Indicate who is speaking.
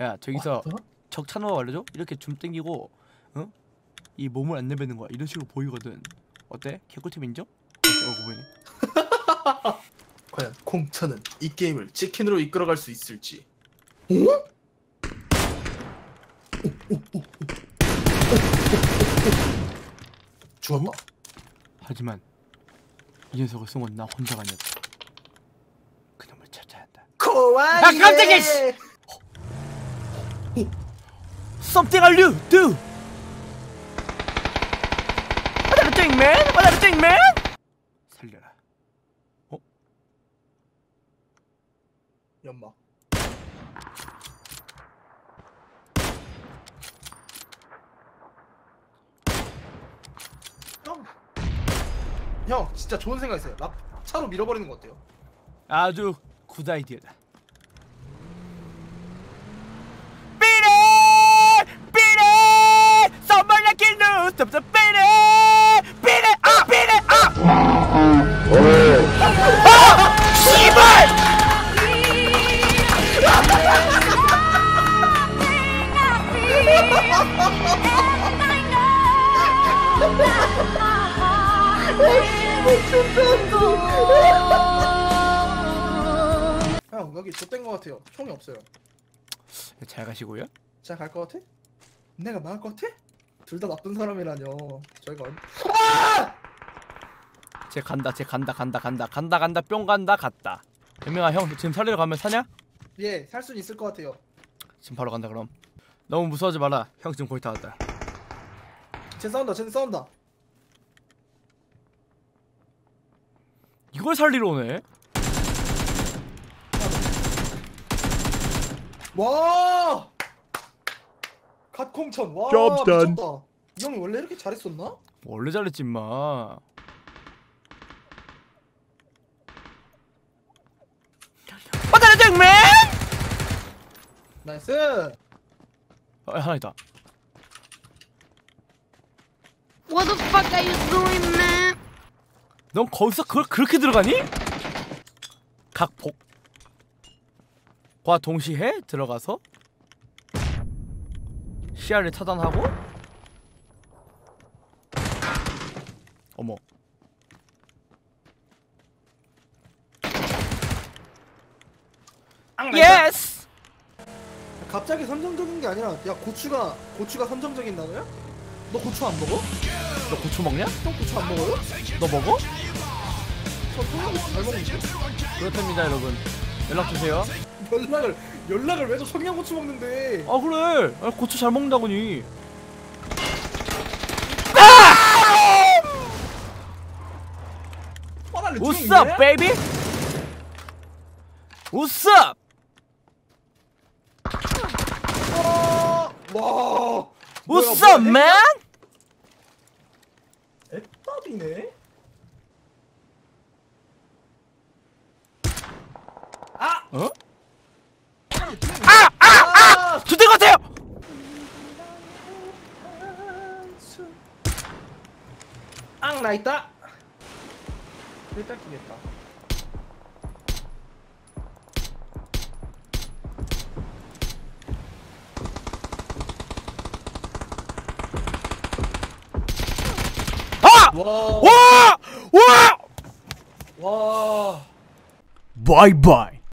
Speaker 1: 야 저기서
Speaker 2: 어?
Speaker 1: 적 찬호 알려줘? 이렇게 줌 땡기고 어? 이 몸을 안 내뱉는 거야 이런 식으로 보이거든 어때? 개꿀템 인정? 어 보이네
Speaker 2: 과연 콩천은 이 게임을 치킨으로 이끌어갈 수 있을지. 죽었다.
Speaker 1: 하지만 이 녀석을 쓴건나 혼자가 아니었다 그놈을 찾아야 한다. 야, 깜짝이야, 씨! Something are you do What are you doing man? What are you doing man? 살려라
Speaker 2: 연막. 형. 형 진짜 좋은 생각 있어요. 랍 차로 밀어버리는 거 어때요?
Speaker 1: 아주 굿 아이디어다
Speaker 2: 형 여기 좆된 거 같아요. 총이 없어요.
Speaker 1: 잘 가시고요
Speaker 2: 자갈거 같아? 내가 망할 거 같아? 둘 다 나쁜 사람이라뇨. 저희가 언...
Speaker 1: 쟤 간다 쟤 간다 간다 간다 간다 간다 뿅 간다 갔다 현명아 형 지금 살리러 가면 사냐?
Speaker 2: 예, 살 수는 있을 것 같아요.
Speaker 1: 지금 바로 간다 그럼 너무 무서워하지 마라 형 지금 거의 다 왔다
Speaker 2: 쟤 싸운다, 쟤 싸운다.
Speaker 1: 이걸 살리러 오네
Speaker 2: 와! 갓콩천 와
Speaker 1: Job done.
Speaker 2: 미쳤다. 이 형이 원래 이렇게 잘했었나?
Speaker 1: 원래 잘했지 임마 빠따라 장맨!
Speaker 2: nice.
Speaker 1: 아 하나 있다
Speaker 3: What the fuck are you doing, man?
Speaker 1: 넌 거기서 그걸 그렇게 들어가니? 각폭 과 동시에 들어가서 시야를 차단하고 어머 yes
Speaker 2: 갑자기 선정적인 게 아니라 야 고추가 고추가 선정적인 단어야? 너 고추 안 먹어?
Speaker 1: 너 고추 먹냐?
Speaker 2: 형 고추 안 먹어요?
Speaker 1: 너 먹어?
Speaker 2: 잘 먹는데?
Speaker 1: 그렇답니다 여러분 연락 주세요
Speaker 2: 연락을 연락을 왜저 청양고추 먹는데?
Speaker 1: 아 그래 아, 고추 잘 먹는다고니
Speaker 2: 화날래
Speaker 1: What's up baby? What's up?
Speaker 2: 와.
Speaker 1: What's up man?
Speaker 2: 애답이네.
Speaker 1: 어? 아! 아! 아! 것 같아요!
Speaker 2: 앙 나 있다. 일단 끼겠다.
Speaker 1: 아!
Speaker 2: 와.
Speaker 1: 와! 와!
Speaker 2: 와.
Speaker 1: 바이바이